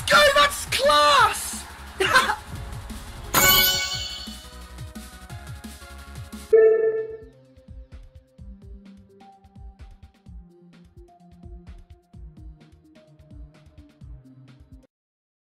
Let's!